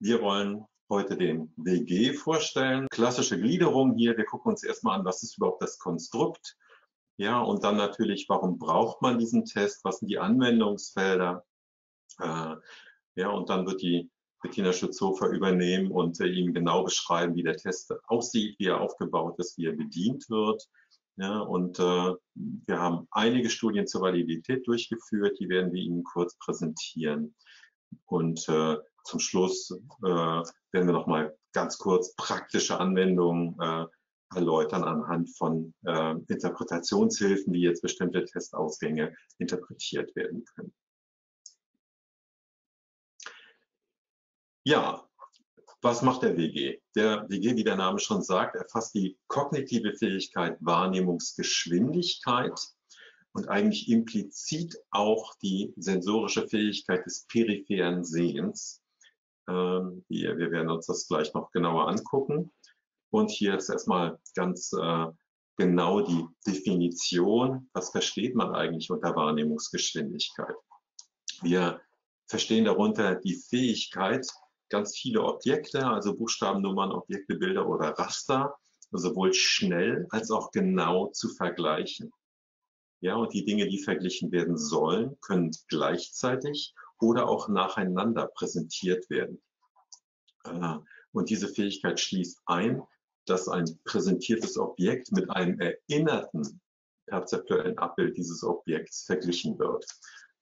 Wir wollen heute den WG vorstellen. Klassische Gliederung hier. Wir gucken uns erstmal an, was ist überhaupt das Konstrukt. Ja, und dann natürlich, warum braucht man diesen Test? Was sind die Anwendungsfelder? Äh, ja, und dann wird die Bettina Schützhofer übernehmen und äh, Ihnen genau beschreiben, wie der Test aussieht, wie er aufgebaut ist, wie er bedient wird. Ja, und äh, wir haben einige Studien zur Validität durchgeführt, die werden wir Ihnen kurz präsentieren. Und äh, zum Schluss äh, werden wir nochmal ganz kurz praktische Anwendungen äh, erläutern anhand von äh, Interpretationshilfen, wie jetzt bestimmte Testausgänge interpretiert werden können. Ja, was macht der WG? Der WG, wie der Name schon sagt, erfasst die kognitive Fähigkeit, Wahrnehmungsgeschwindigkeit und eigentlich implizit auch die sensorische Fähigkeit des peripheren Sehens. Ähm, wir, wir werden uns das gleich noch genauer angucken. Und hier ist erstmal ganz äh, genau die Definition, was versteht man eigentlich unter Wahrnehmungsgeschwindigkeit. Wir verstehen darunter die Fähigkeit, ganz viele Objekte, also Buchstabennummern, Objekte, Bilder oder Raster, sowohl schnell als auch genau zu vergleichen. Ja, und die Dinge, die verglichen werden sollen, können gleichzeitig oder auch nacheinander präsentiert werden. Äh, und diese Fähigkeit schließt ein, dass ein präsentiertes Objekt mit einem erinnerten perzeptuellen Abbild dieses Objekts verglichen wird.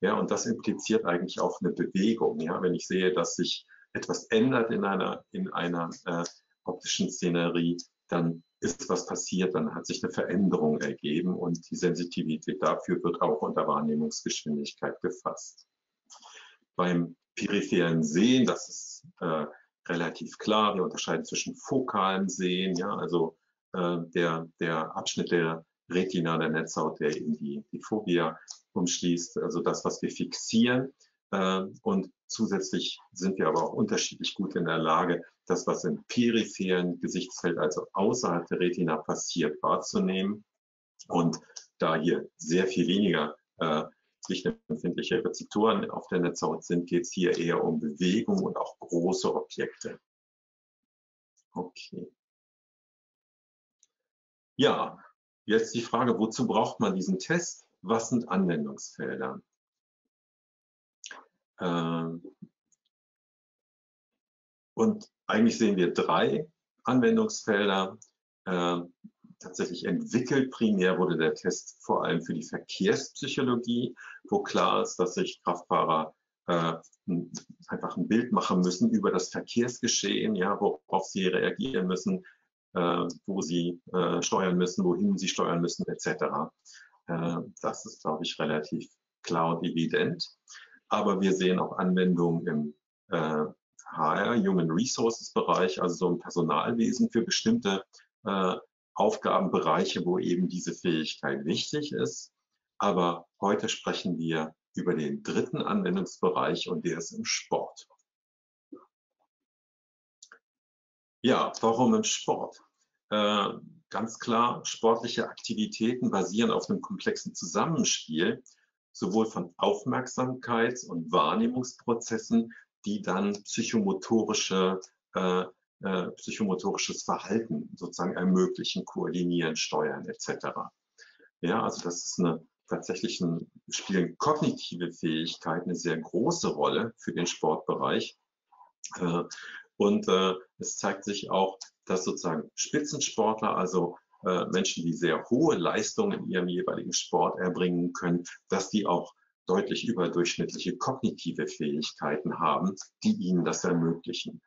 Ja, und das impliziert eigentlich auch eine Bewegung. Ja, wenn ich sehe, dass sich etwas ändert in einer, in einer äh, optischen Szenerie, dann ist was passiert, dann hat sich eine Veränderung ergeben und die Sensitivität dafür wird auch unter Wahrnehmungsgeschwindigkeit gefasst. Beim peripheren Sehen, das ist äh, relativ klar, wir unterscheiden zwischen fokalem Sehen, ja, also äh, der, der Abschnitt der Retina der Netzhaut, der eben die, die Phobia umschließt, also das, was wir fixieren. Äh, und zusätzlich sind wir aber auch unterschiedlich gut in der Lage, das, was im peripheren Gesichtsfeld, also außerhalb der Retina passiert, wahrzunehmen. Und da hier sehr viel weniger äh, lichtempfindliche Rezeptoren auf der Netzhaut sind, geht es hier eher um Bewegung und auch große Objekte. Okay. Ja, jetzt die Frage, wozu braucht man diesen Test? Was sind Anwendungsfelder? Ähm, und eigentlich sehen wir drei Anwendungsfelder. Tatsächlich entwickelt primär wurde der Test vor allem für die Verkehrspsychologie, wo klar ist, dass sich Kraftfahrer äh, einfach ein Bild machen müssen über das Verkehrsgeschehen, ja, worauf sie reagieren müssen, äh, wo sie äh, steuern müssen, wohin sie steuern müssen, etc. Äh, das ist, glaube ich, relativ klar und evident. Aber wir sehen auch Anwendungen im HR, äh, Human Resources Bereich, also so im Personalwesen für bestimmte äh, Aufgabenbereiche, wo eben diese Fähigkeit wichtig ist. Aber heute sprechen wir über den dritten Anwendungsbereich und der ist im Sport. Ja, warum im Sport? Äh, ganz klar, sportliche Aktivitäten basieren auf einem komplexen Zusammenspiel sowohl von Aufmerksamkeits- und Wahrnehmungsprozessen, die dann psychomotorische äh, äh, psychomotorisches Verhalten sozusagen ermöglichen, koordinieren, steuern etc. Ja, also das ist eine tatsächlich ein, spielen kognitive Fähigkeiten eine sehr große Rolle für den Sportbereich. Äh, und äh, es zeigt sich auch, dass sozusagen Spitzensportler, also Menschen, die sehr hohe Leistungen in ihrem jeweiligen Sport erbringen können, dass die auch deutlich überdurchschnittliche kognitive Fähigkeiten haben, die ihnen das ermöglichen.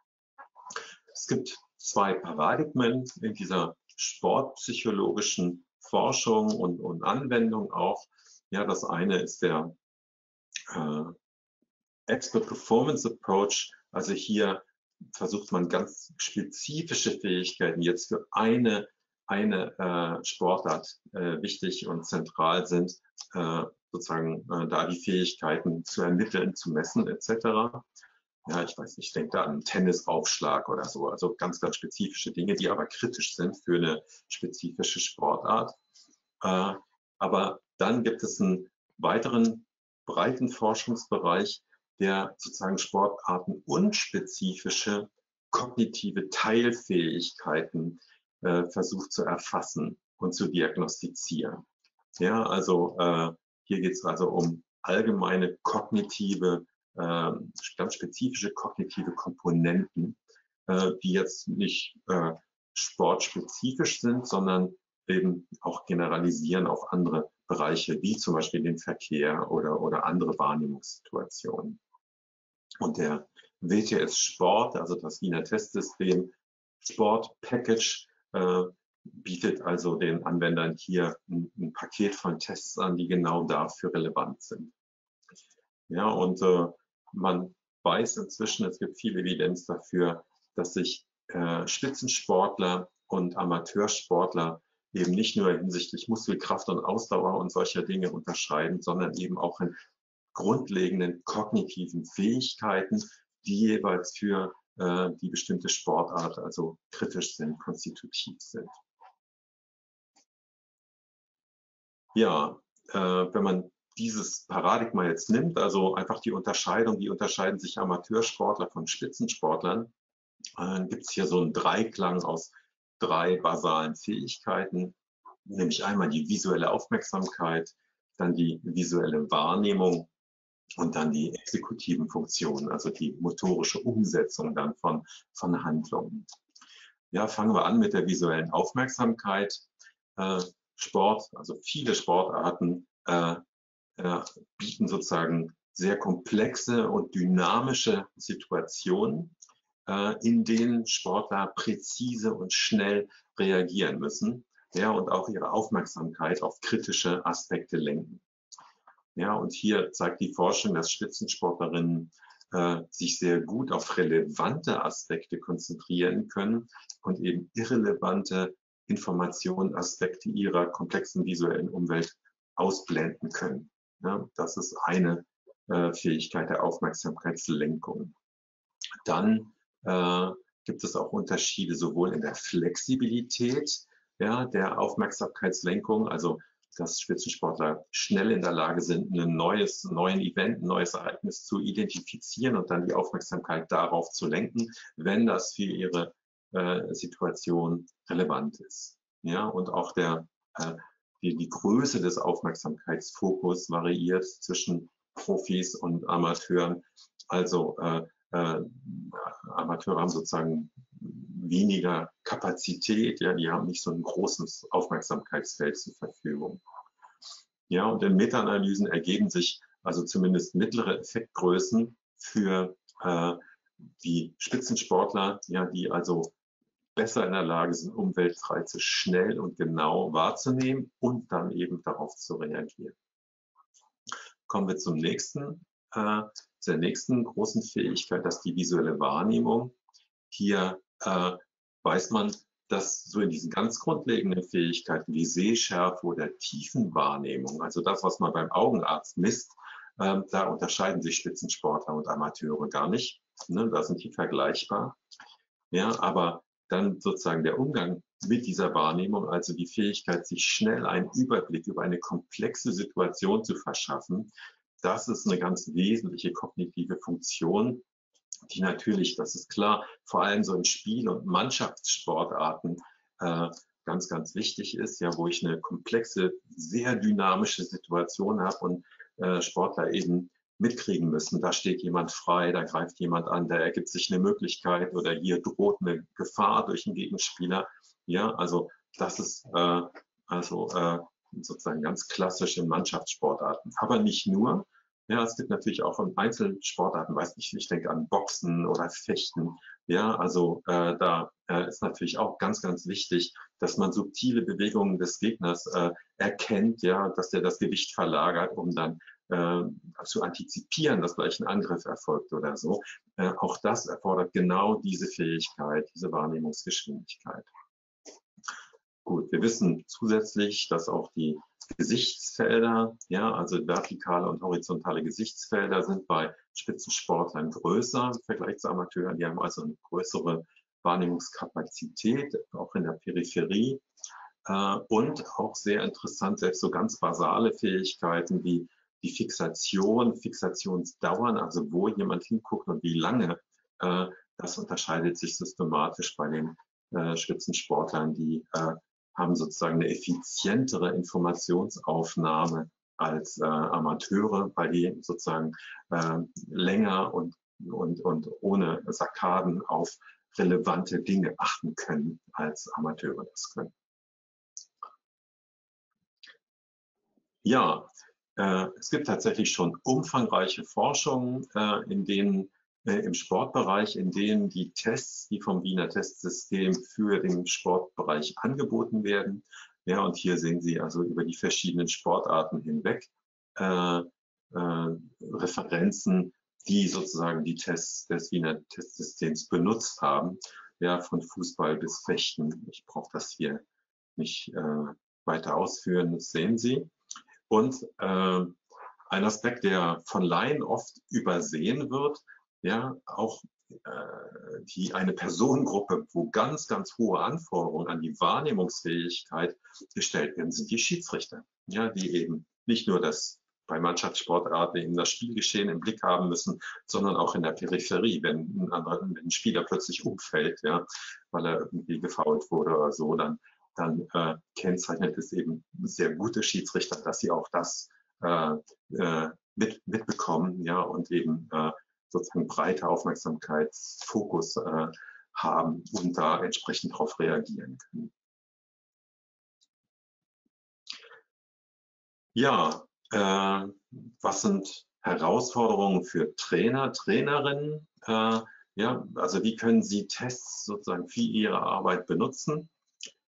Es gibt zwei Paradigmen in dieser sportpsychologischen Forschung und, und Anwendung auch. Ja, das eine ist der äh, Expert Performance Approach. Also hier versucht man ganz spezifische Fähigkeiten jetzt für eine, eine äh, Sportart äh, wichtig und zentral sind, äh, sozusagen äh, da die Fähigkeiten zu ermitteln, zu messen etc ja, ich weiß nicht, ich denke da an einen Tennisaufschlag oder so, also ganz, ganz spezifische Dinge, die aber kritisch sind für eine spezifische Sportart. Äh, aber dann gibt es einen weiteren breiten Forschungsbereich, der sozusagen Sportarten unspezifische kognitive Teilfähigkeiten äh, versucht zu erfassen und zu diagnostizieren. Ja, also äh, hier geht es also um allgemeine kognitive, äh, ganz spezifische kognitive Komponenten, äh, die jetzt nicht äh, sportspezifisch sind, sondern eben auch generalisieren auf andere Bereiche, wie zum Beispiel den Verkehr oder, oder andere Wahrnehmungssituationen. Und der WTS Sport, also das Wiener Testsystem Sport Package, äh, bietet also den Anwendern hier ein, ein, Paket von Tests an, die genau dafür relevant sind. Ja, und äh, man weiß inzwischen, es gibt viel Evidenz dafür, dass sich äh, Spitzensportler und Amateursportler eben nicht nur hinsichtlich Muskelkraft und Ausdauer und solcher Dinge unterscheiden, sondern eben auch in grundlegenden kognitiven Fähigkeiten, die jeweils für äh, die bestimmte Sportart also kritisch sind, konstitutiv sind. Ja, äh, wenn man dieses Paradigma jetzt nimmt, also einfach die Unterscheidung, wie unterscheiden sich Amateursportler von Spitzensportlern, äh, gibt es hier so einen Dreiklang aus drei basalen Fähigkeiten, nämlich einmal die visuelle Aufmerksamkeit, dann die visuelle Wahrnehmung und dann die exekutiven Funktionen, also die motorische Umsetzung dann von, von Handlungen. Ja, fangen wir an mit der visuellen Aufmerksamkeit. Äh, Sport, also viele Sportarten äh, äh, bieten sozusagen sehr komplexe und dynamische Situationen, äh, in denen Sportler präzise und schnell reagieren müssen ja, und auch ihre Aufmerksamkeit auf kritische Aspekte lenken. Ja, und hier zeigt die Forschung, dass Spitzensportlerinnen äh, sich sehr gut auf relevante Aspekte konzentrieren können und eben irrelevante Informationen, Aspekte ihrer komplexen visuellen Umwelt ausblenden können. Ja, das ist eine äh, Fähigkeit der Aufmerksamkeitslenkung. Dann äh, gibt es auch Unterschiede sowohl in der Flexibilität ja, der Aufmerksamkeitslenkung, also dass Spitzensportler schnell in der Lage sind, ein neues, neuen Event, ein neues Ereignis zu identifizieren und dann die Aufmerksamkeit darauf zu lenken, wenn das für ihre äh, Situation relevant ist. Ja, und auch der, äh, die, die Größe des Aufmerksamkeitsfokus variiert zwischen Profis und Amateuren. Also äh, äh, Amateure haben sozusagen weniger Kapazität, ja, die haben nicht so ein großes Aufmerksamkeitsfeld zur Verfügung. Ja, und in Meta-Analysen ergeben sich also zumindest mittlere Effektgrößen für äh, die Spitzensportler, ja, die also besser in der Lage sind, Umweltreize schnell und genau wahrzunehmen und dann eben darauf zu reagieren. Kommen wir zum nächsten, äh, zur nächsten großen Fähigkeit, das ist die visuelle Wahrnehmung. Hier äh, weiß man, dass so in diesen ganz grundlegenden Fähigkeiten wie Sehschärfe oder Tiefenwahrnehmung, also das, was man beim Augenarzt misst, äh, da unterscheiden sich Spitzensportler und Amateure gar nicht. Ne? Da sind die vergleichbar. Ja, aber dann sozusagen der Umgang mit dieser Wahrnehmung, also die Fähigkeit, sich schnell einen Überblick über eine komplexe Situation zu verschaffen, das ist eine ganz wesentliche kognitive Funktion, die natürlich, das ist klar, vor allem so in Spiel- und Mannschaftssportarten äh, ganz, ganz wichtig ist, ja, wo ich eine komplexe, sehr dynamische Situation habe und äh, Sportler eben mitkriegen müssen, da steht jemand frei, da greift jemand an, da ergibt sich eine Möglichkeit oder hier droht eine Gefahr durch einen Gegenspieler. Ja, also das ist äh, also äh, sozusagen ganz klassisch in Mannschaftssportarten. Aber nicht nur, ja, es gibt natürlich auch in Einzelsportarten, weiß nicht, ich denke an Boxen oder Fechten. Ja, also äh, da äh, ist natürlich auch ganz, ganz wichtig, dass man subtile Bewegungen des Gegners äh, erkennt, ja, dass der das Gewicht verlagert, um dann äh, zu antizipieren, dass gleich ein Angriff erfolgt oder so. Äh, auch das erfordert genau diese Fähigkeit, diese Wahrnehmungsgeschwindigkeit. Gut, wir wissen zusätzlich, dass auch die Gesichtsfelder, ja, also vertikale und horizontale Gesichtsfelder sind bei Spitzensportlern größer im Vergleich zu Amateuren. Die haben also eine größere Wahrnehmungskapazität, auch in der Peripherie. Äh, und auch sehr interessant, selbst so ganz basale Fähigkeiten wie die Fixation, Fixationsdauern, also wo jemand hinguckt und wie lange, äh, das unterscheidet sich systematisch bei den äh, Spitzensportlern, die äh, haben sozusagen eine effizientere Informationsaufnahme als äh, Amateure, weil die sozusagen äh, länger und, und, und ohne Sakaden auf relevante Dinge achten können, als Amateure das können. Ja, es gibt tatsächlich schon umfangreiche Forschungen, äh, in denen äh, im Sportbereich, in denen die Tests, die vom Wiener Testsystem für den Sportbereich angeboten werden. Ja, und hier sehen Sie also über die verschiedenen Sportarten hinweg äh, äh, Referenzen, die sozusagen die Tests des Wiener Testsystems benutzt haben. Ja, von Fußball bis Fechten. Ich brauche das hier nicht äh, weiter ausführen, das sehen Sie. Und äh, ein Aspekt, der von Laien oft übersehen wird, ja, auch äh, die eine Personengruppe, wo ganz, ganz hohe Anforderungen an die Wahrnehmungsfähigkeit gestellt werden, sind die Schiedsrichter, ja, die eben nicht nur das bei Mannschaftssportarten eben das Spielgeschehen im Blick haben müssen, sondern auch in der Peripherie, wenn ein, anderer, wenn ein Spieler plötzlich umfällt, ja, weil er irgendwie gefault wurde oder so, dann, dann äh, kennzeichnet es eben sehr gute Schiedsrichter, dass sie auch das äh, äh, mit, mitbekommen, ja, und eben äh, sozusagen breite Aufmerksamkeitsfokus äh, haben und da entsprechend darauf reagieren können. Ja, äh, was sind Herausforderungen für Trainer, Trainerinnen? Äh, ja, also wie können Sie Tests sozusagen für Ihre Arbeit benutzen?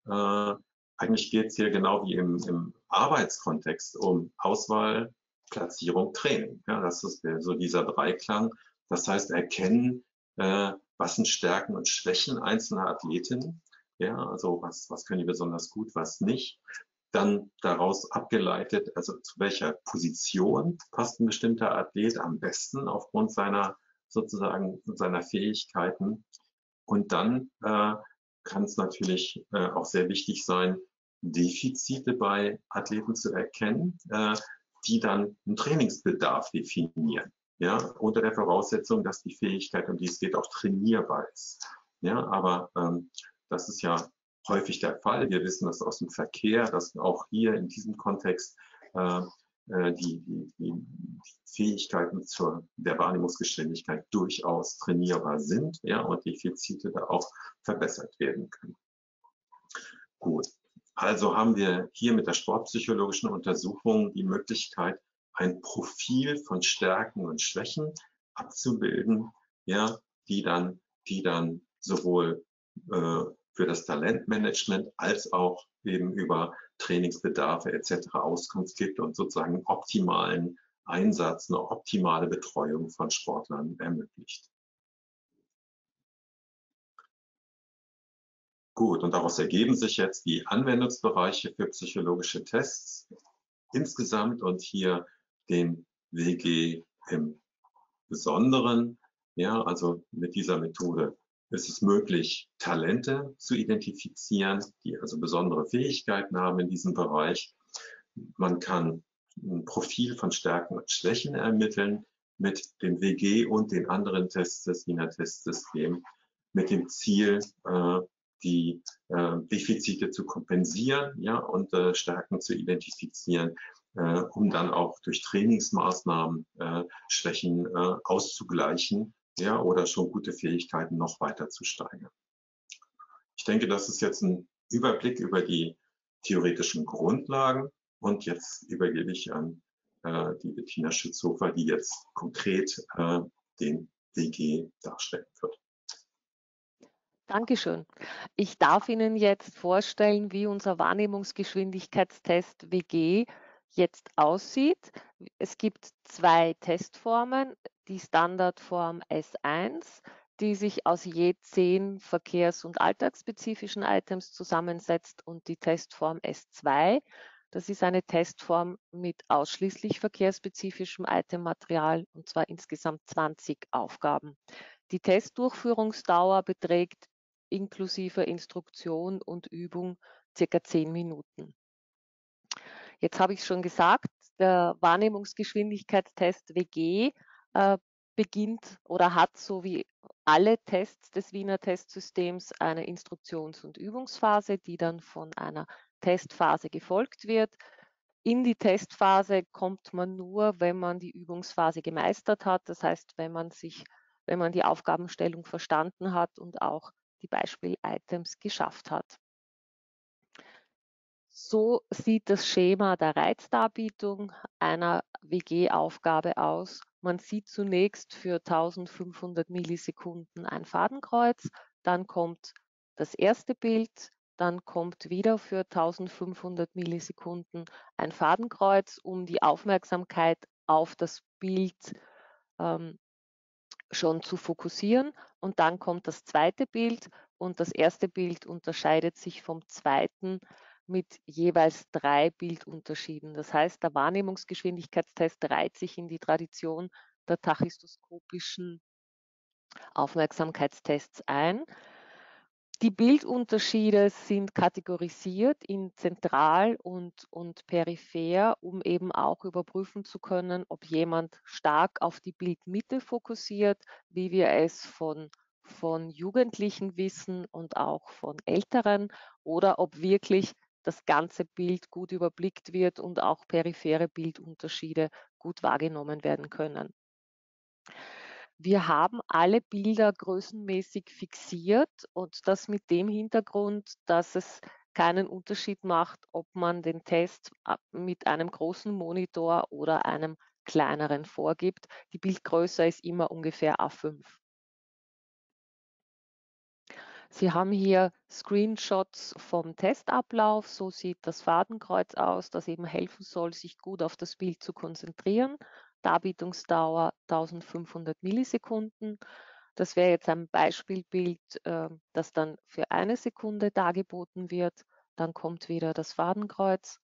Äh, eigentlich geht es hier genau wie im, im Arbeitskontext um Auswahl, Platzierung, Training. Ja, das ist der, so dieser Dreiklang. Das heißt, erkennen, äh, was sind Stärken und Schwächen einzelner Athletinnen. Ja, also was, was können die besonders gut, was nicht. Dann daraus abgeleitet, also zu welcher Position passt ein bestimmter Athlet am besten aufgrund seiner sozusagen seiner Fähigkeiten. Und dann äh, kann es natürlich äh, auch sehr wichtig sein, Defizite bei Athleten zu erkennen. Äh, die dann einen Trainingsbedarf definieren. Ja, unter der Voraussetzung, dass die Fähigkeit, um die es geht, auch trainierbar ist. Ja, aber ähm, das ist ja häufig der Fall. Wir wissen das aus dem Verkehr, dass auch hier in diesem Kontext äh, die, die, die Fähigkeiten zur der Wahrnehmungsgeschwindigkeit durchaus trainierbar sind, ja, und Defizite da auch verbessert werden können. Gut. Also haben wir hier mit der sportpsychologischen Untersuchung die Möglichkeit, ein Profil von Stärken und Schwächen abzubilden, ja, die dann, die dann sowohl äh, für das Talentmanagement als auch eben über Trainingsbedarfe etc. Auskunft gibt und sozusagen optimalen Einsatz, eine optimale Betreuung von Sportlern ermöglicht. Gut, und daraus ergeben sich jetzt die Anwendungsbereiche für psychologische Tests insgesamt und hier den WG im Besonderen. Ja, also mit dieser Methode ist es möglich, Talente zu identifizieren, die also besondere Fähigkeiten haben in diesem Bereich. Man kann ein Profil von Stärken und Schwächen ermitteln mit dem WG und den anderen Tests des Wiener Testsystems mit dem Ziel, äh, die äh, Defizite zu kompensieren ja, und äh, Stärken zu identifizieren, um dann auch durch Trainingsmaßnahmen Schwächen auszugleichen ja, oder schon gute Fähigkeiten noch weiter zu steigern. Ich denke, das ist jetzt ein Überblick über die theoretischen Grundlagen und jetzt übergebe ich an äh, die Bettina Schützhofer, die jetzt konkret äh, den WG darstellen wird. Dankeschön. Ich darf Ihnen jetzt vorstellen, wie unser Wahrnehmungsgeschwindigkeitstest WG jetzt aussieht. Es gibt zwei Testformen, die Standardform S1, die sich aus je zehn verkehrs- und alltagsspezifischen Items zusammensetzt und die Testform S2. Das ist eine Testform mit ausschließlich verkehrsspezifischem Itemmaterial und zwar insgesamt 20 Aufgaben. Die Testdurchführungsdauer beträgt inklusive Instruktion und Übung circa zehn Minuten. Jetzt habe ich schon gesagt, Der Wahrnehmungsgeschwindigkeitstest WG äh, beginnt oder hat so wie alle Tests des Wiener Testsystems eine Instruktions- und Übungsphase, die dann von einer Testphase gefolgt wird. In die Testphase kommt man nur, wenn man die Übungsphase gemeistert hat. Das heißt, wenn man sich, wenn man die Aufgabenstellung verstanden hat und auch die Beispiel-Items geschafft hat. So sieht das Schema der Reizdarbietung einer WG-Aufgabe aus. Man sieht zunächst für 1500 Millisekunden ein Fadenkreuz, dann kommt das erste Bild, dann kommt wieder für 1500 Millisekunden ein Fadenkreuz, um die Aufmerksamkeit auf das Bild ähm, schon zu fokussieren. Und dann kommt das zweite Bild und das erste Bild unterscheidet sich vom zweiten mit jeweils drei Bildunterschieden. Das heißt, der Wahrnehmungsgeschwindigkeitstest reiht sich in die Tradition der tachystoskopischen Aufmerksamkeitstests ein. Die Bildunterschiede sind kategorisiert in zentral und, und peripher, um eben auch überprüfen zu können, ob jemand stark auf die Bildmitte fokussiert, wie wir es von, von Jugendlichen wissen und auch von Älteren, oder ob wirklich das ganze Bild gut überblickt wird und auch periphere Bildunterschiede gut wahrgenommen werden können. Wir haben alle Bilder größenmäßig fixiert und das mit dem Hintergrund, dass es keinen Unterschied macht, ob man den Test mit einem großen Monitor oder einem kleineren vorgibt. Die Bildgröße ist immer ungefähr A5. Sie haben hier Screenshots vom Testablauf. So sieht das Fadenkreuz aus, das eben helfen soll, sich gut auf das Bild zu konzentrieren. Darbietungsdauer 1500 Millisekunden. Das wäre jetzt ein Beispielbild, ähm, das dann für eine Sekunde dargeboten wird. Dann kommt wieder das Fadenkreuz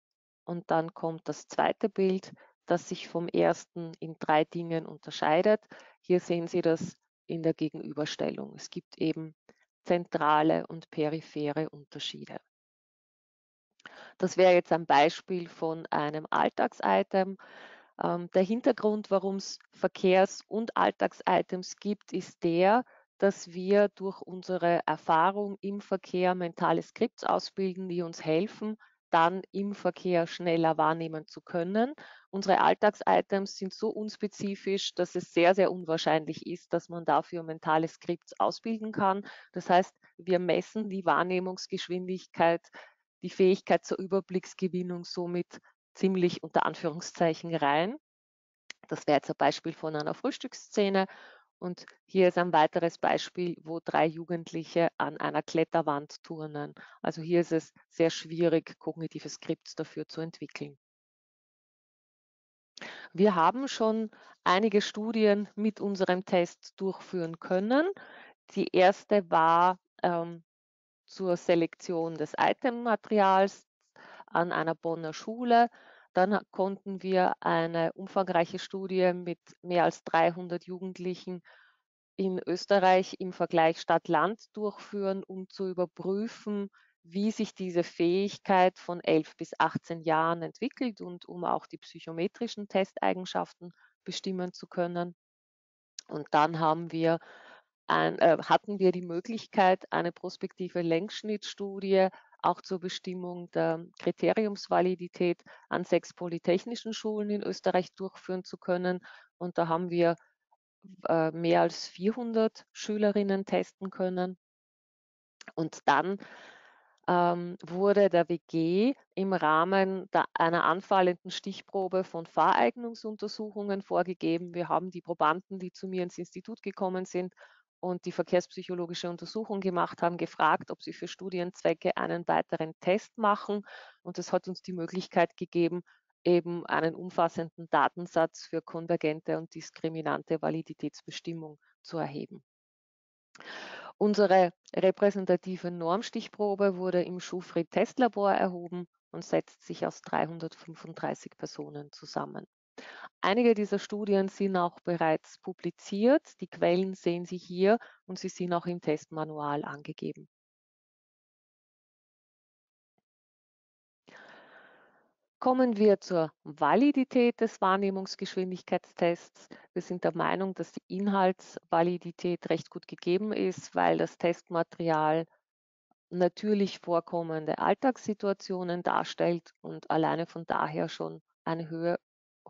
und dann kommt das zweite Bild, das sich vom ersten in drei Dingen unterscheidet. Hier sehen Sie das in der Gegenüberstellung. Es gibt eben zentrale und periphere Unterschiede. Das wäre jetzt ein Beispiel von einem Alltagsitem. Ähm, der Hintergrund, warum es Verkehrs- und Alltagsitems gibt, ist der, dass wir durch unsere Erfahrung im Verkehr mentale Skripts ausbilden, die uns helfen, dann im Verkehr schneller wahrnehmen zu können. Unsere Alltagsitems sind so unspezifisch, dass es sehr, sehr unwahrscheinlich ist, dass man dafür mentale Skripts ausbilden kann. Das heißt, wir messen die Wahrnehmungsgeschwindigkeit, die Fähigkeit zur Überblicksgewinnung somit ziemlich unter Anführungszeichen rein. Das wäre jetzt ein Beispiel von einer Frühstücksszene. Und hier ist ein weiteres Beispiel, wo drei Jugendliche an einer Kletterwand turnen. Also hier ist es sehr schwierig, kognitive Skripts dafür zu entwickeln. Wir haben schon einige Studien mit unserem Test durchführen können. Die erste war ähm, zur Selektion des Itemmaterials an einer Bonner Schule. Dann konnten wir eine umfangreiche Studie mit mehr als 300 Jugendlichen in Österreich im Vergleich Stadt-Land durchführen, um zu überprüfen, wie sich diese Fähigkeit von 11 bis 18 Jahren entwickelt und um auch die psychometrischen Testeigenschaften bestimmen zu können. Und dann haben wir ein, äh, hatten wir die Möglichkeit, eine prospektive Längsschnittstudie auch zur Bestimmung der Kriteriumsvalidität an sechs polytechnischen Schulen in Österreich durchführen zu können. Und da haben wir äh, mehr als 400 Schülerinnen testen können. Und dann ähm, wurde der WG im Rahmen der, einer anfallenden Stichprobe von Fahreignungsuntersuchungen vorgegeben. Wir haben die Probanden, die zu mir ins Institut gekommen sind, und die verkehrspsychologische Untersuchung gemacht haben, gefragt, ob sie für Studienzwecke einen weiteren Test machen. Und das hat uns die Möglichkeit gegeben, eben einen umfassenden Datensatz für konvergente und diskriminante Validitätsbestimmung zu erheben. Unsere repräsentative Normstichprobe wurde im Schufried-Testlabor erhoben und setzt sich aus 335 Personen zusammen. Einige dieser Studien sind auch bereits publiziert. Die Quellen sehen Sie hier und sie sind auch im Testmanual angegeben. Kommen wir zur Validität des Wahrnehmungsgeschwindigkeitstests. Wir sind der Meinung, dass die Inhaltsvalidität recht gut gegeben ist, weil das Testmaterial natürlich vorkommende Alltagssituationen darstellt und alleine von daher schon eine höhe,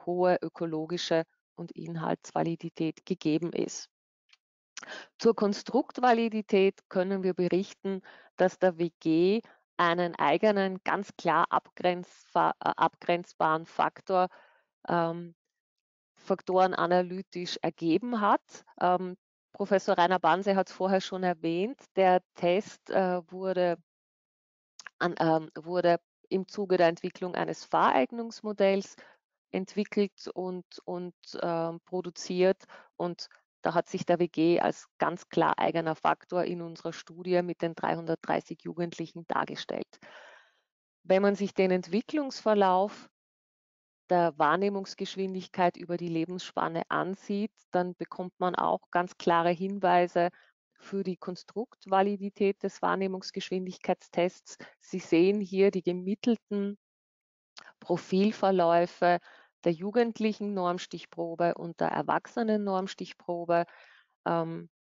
hohe ökologische und Inhaltsvalidität gegeben ist. Zur Konstruktvalidität können wir berichten, dass der WG einen eigenen, ganz klar äh, abgrenzbaren Faktor ähm, Faktoren analytisch ergeben hat. Ähm, Professor Rainer Banse hat es vorher schon erwähnt. Der Test äh, wurde, an, ähm, wurde im Zuge der Entwicklung eines Fahreignungsmodells entwickelt und, und äh, produziert und da hat sich der WG als ganz klar eigener Faktor in unserer Studie mit den 330 Jugendlichen dargestellt. Wenn man sich den Entwicklungsverlauf der Wahrnehmungsgeschwindigkeit über die Lebensspanne ansieht, dann bekommt man auch ganz klare Hinweise für die Konstruktvalidität des Wahrnehmungsgeschwindigkeitstests. Sie sehen hier die gemittelten Profilverläufe der jugendlichen Normstichprobe und der erwachsenen Normstichprobe. Ähm,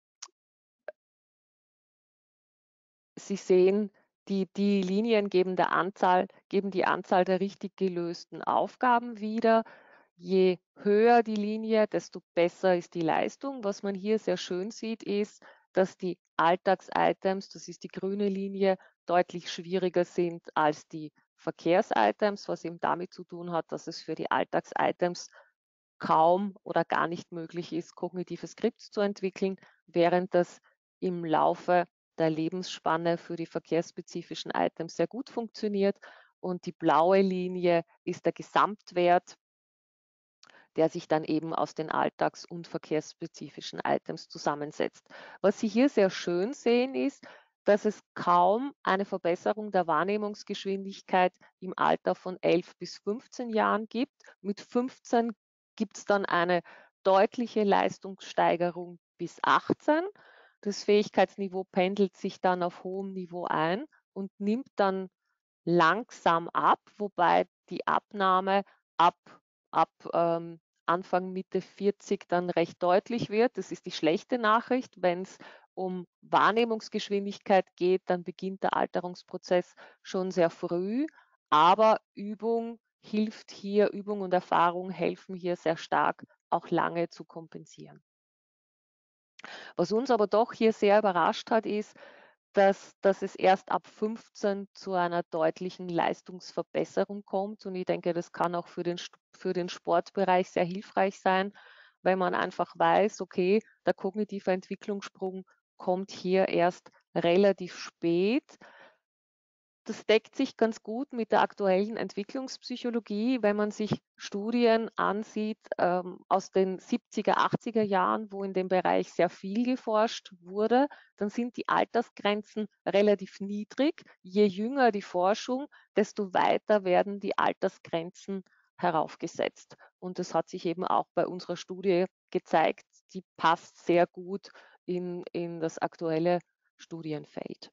Sie sehen, die, die Linien geben, der Anzahl, geben die Anzahl der richtig gelösten Aufgaben wieder. Je höher die Linie, desto besser ist die Leistung. Was man hier sehr schön sieht, ist, dass die Alltagsitems, das ist die grüne Linie, deutlich schwieriger sind als die Verkehrsitems, was eben damit zu tun hat, dass es für die Alltagsitems kaum oder gar nicht möglich ist, kognitive Skripts zu entwickeln, während das im Laufe der Lebensspanne für die verkehrsspezifischen Items sehr gut funktioniert. Und die blaue Linie ist der Gesamtwert, der sich dann eben aus den alltags- und verkehrsspezifischen Items zusammensetzt. Was Sie hier sehr schön sehen, ist, dass es kaum eine Verbesserung der Wahrnehmungsgeschwindigkeit im Alter von 11 bis 15 Jahren gibt. Mit 15 gibt es dann eine deutliche Leistungssteigerung bis 18. Das Fähigkeitsniveau pendelt sich dann auf hohem Niveau ein und nimmt dann langsam ab, wobei die Abnahme ab, ab ähm, Anfang Mitte 40 dann recht deutlich wird. Das ist die schlechte Nachricht. Wenn es um Wahrnehmungsgeschwindigkeit geht, dann beginnt der Alterungsprozess schon sehr früh. Aber Übung hilft hier, Übung und Erfahrung helfen hier sehr stark, auch lange zu kompensieren. Was uns aber doch hier sehr überrascht hat, ist, dass, dass es erst ab 15 zu einer deutlichen Leistungsverbesserung kommt. Und ich denke, das kann auch für den, für den Sportbereich sehr hilfreich sein, weil man einfach weiß, okay, der kognitive Entwicklungssprung kommt hier erst relativ spät. Das deckt sich ganz gut mit der aktuellen Entwicklungspsychologie, wenn man sich Studien ansieht ähm, aus den 70er, 80er Jahren, wo in dem Bereich sehr viel geforscht wurde, dann sind die Altersgrenzen relativ niedrig. Je jünger die Forschung, desto weiter werden die Altersgrenzen heraufgesetzt. Und das hat sich eben auch bei unserer Studie gezeigt. Die passt sehr gut in, in das aktuelle Studienfeld.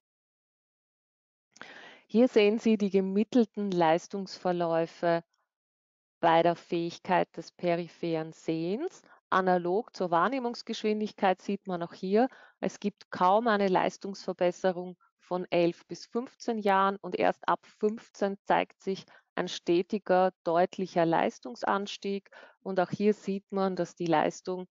Hier sehen Sie die gemittelten Leistungsverläufe bei der Fähigkeit des peripheren Sehens. Analog zur Wahrnehmungsgeschwindigkeit sieht man auch hier, es gibt kaum eine Leistungsverbesserung von 11 bis 15 Jahren und erst ab 15 zeigt sich ein stetiger, deutlicher Leistungsanstieg. Und auch hier sieht man, dass die Leistung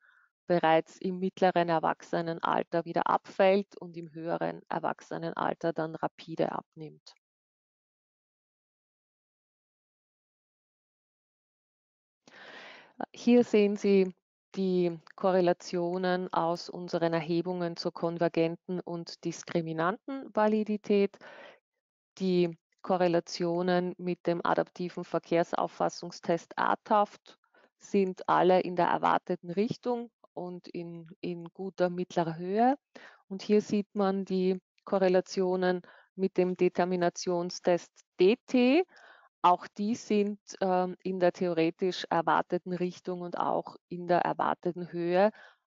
bereits im mittleren Erwachsenenalter wieder abfällt und im höheren Erwachsenenalter dann rapide abnimmt. Hier sehen Sie die Korrelationen aus unseren Erhebungen zur konvergenten und diskriminanten Validität. Die Korrelationen mit dem adaptiven Verkehrsauffassungstest ATAFT sind alle in der erwarteten Richtung und in, in guter mittlerer Höhe. Und hier sieht man die Korrelationen mit dem Determinationstest DT. Auch die sind ähm, in der theoretisch erwarteten Richtung und auch in der erwarteten Höhe.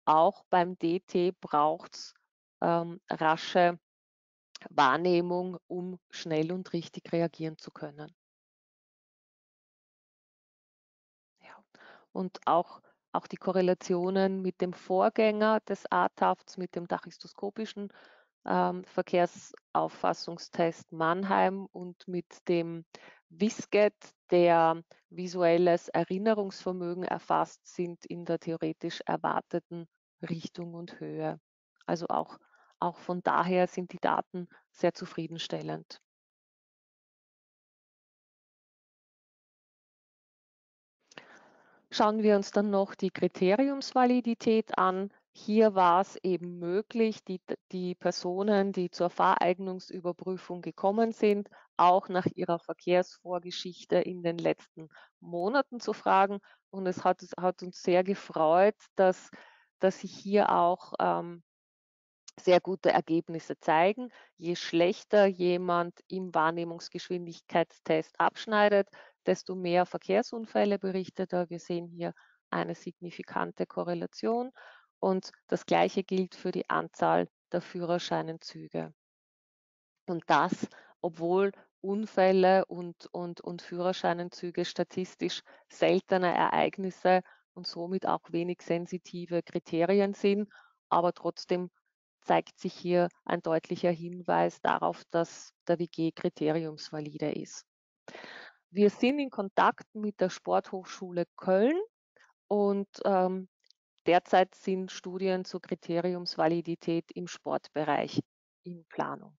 Auch beim DT braucht es ähm, rasche Wahrnehmung, um schnell und richtig reagieren zu können. und auch, auch die Korrelationen mit dem Vorgänger des ATAFTs, mit dem tachystoskopischen ähm, Verkehrsauffassungstest Mannheim und mit dem Visget, der visuelles Erinnerungsvermögen erfasst, sind in der theoretisch erwarteten Richtung und Höhe. Also auch, auch von daher sind die Daten sehr zufriedenstellend. Schauen wir uns dann noch die Kriteriumsvalidität an. Hier war es eben möglich, die, die Personen, die zur Fahreignungsüberprüfung gekommen sind, auch nach ihrer Verkehrsvorgeschichte in den letzten Monaten zu fragen. Und es hat, hat uns sehr gefreut, dass, dass sich hier auch ähm, sehr gute Ergebnisse zeigen. Je schlechter jemand im Wahrnehmungsgeschwindigkeitstest abschneidet, desto mehr Verkehrsunfälle berichtet er. Wir sehen hier eine signifikante Korrelation und das Gleiche gilt für die Anzahl der Führerscheinenzüge. Und das, obwohl Unfälle und, und, und Führerscheinenzüge statistisch seltene Ereignisse und somit auch wenig sensitive Kriterien sind, aber trotzdem zeigt sich hier ein deutlicher Hinweis darauf, dass der WG kriteriumsvalide ist. Wir sind in Kontakt mit der Sporthochschule Köln und ähm, derzeit sind Studien zur Kriteriumsvalidität im Sportbereich in Planung.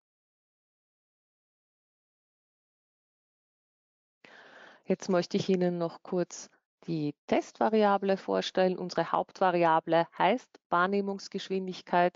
Jetzt möchte ich Ihnen noch kurz die Testvariable vorstellen. Unsere Hauptvariable heißt Wahrnehmungsgeschwindigkeit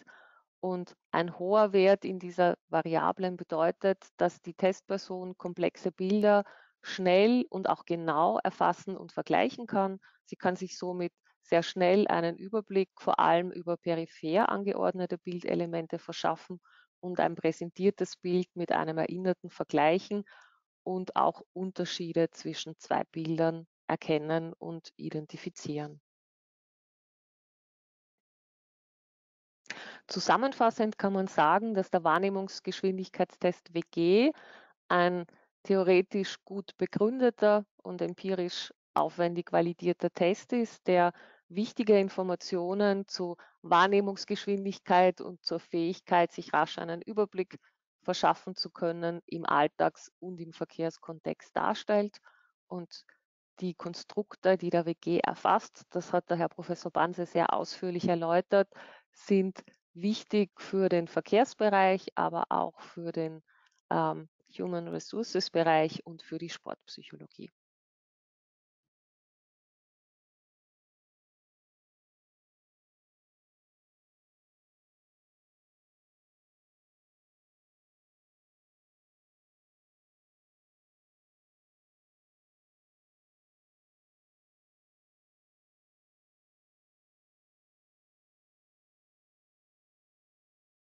und ein hoher Wert in dieser Variablen bedeutet, dass die Testperson komplexe Bilder schnell und auch genau erfassen und vergleichen kann. Sie kann sich somit sehr schnell einen Überblick vor allem über peripher angeordnete Bildelemente verschaffen und ein präsentiertes Bild mit einem erinnerten vergleichen und auch Unterschiede zwischen zwei Bildern erkennen und identifizieren. Zusammenfassend kann man sagen, dass der Wahrnehmungsgeschwindigkeitstest WG ein theoretisch gut begründeter und empirisch aufwendig validierter Test ist, der wichtige Informationen zu Wahrnehmungsgeschwindigkeit und zur Fähigkeit, sich rasch einen Überblick verschaffen zu können, im Alltags- und im Verkehrskontext darstellt. Und die Konstrukte, die der WG erfasst, das hat der Herr Professor Banse sehr ausführlich erläutert, sind wichtig für den Verkehrsbereich, aber auch für den ähm, Human Resources Bereich und für die Sportpsychologie.